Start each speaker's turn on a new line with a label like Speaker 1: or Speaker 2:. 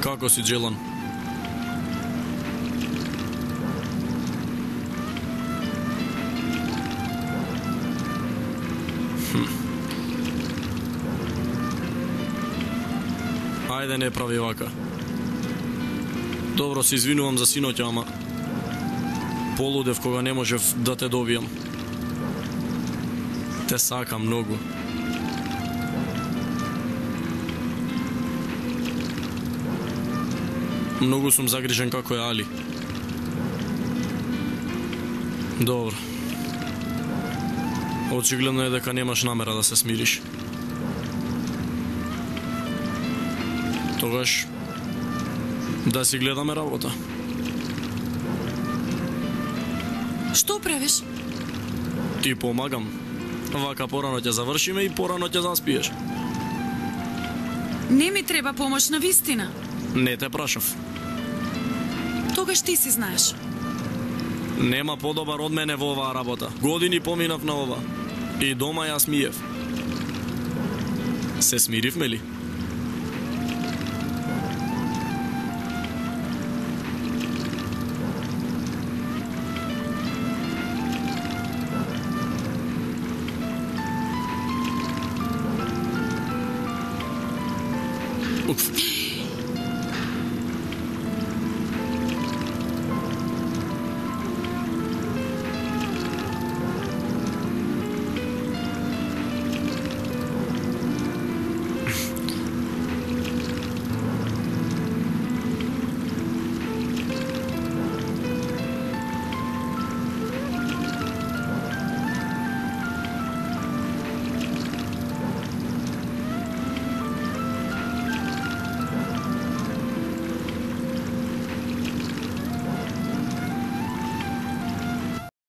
Speaker 1: Како си, Джилан? Ајде, не прави вака. Добро, се извинувам за синоќа, ама полудев кога не можев да те добијам. Те сакам многу. Многу сум загрижен како е Али. Добро. Очигледно е дека немаш намера да се смириш. Тогаш да си гледаме работа.
Speaker 2: Што правиш?
Speaker 1: Ти помагам. Вака порано ќе завршиме и порано ќе заспиеш.
Speaker 2: Не ми треба помош на вистина.
Speaker 1: Не те прашав.
Speaker 2: Тогаш ти си знаеш.
Speaker 1: Нема подобар од мене во оваа работа. Години поминав на ова. И дома јас миев. Се смиривме ли? Уф.